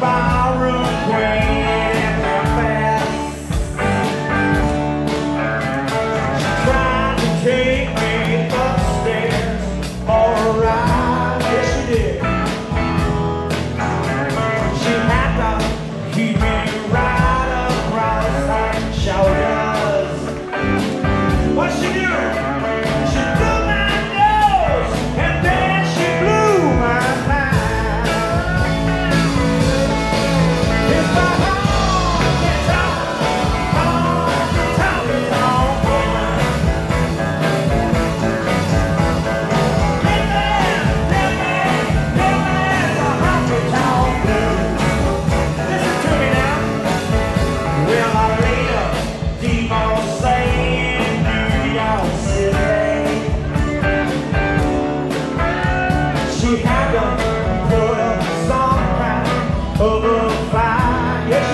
Barroom queen. of a fire.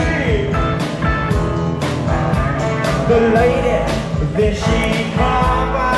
The lady, then she come by.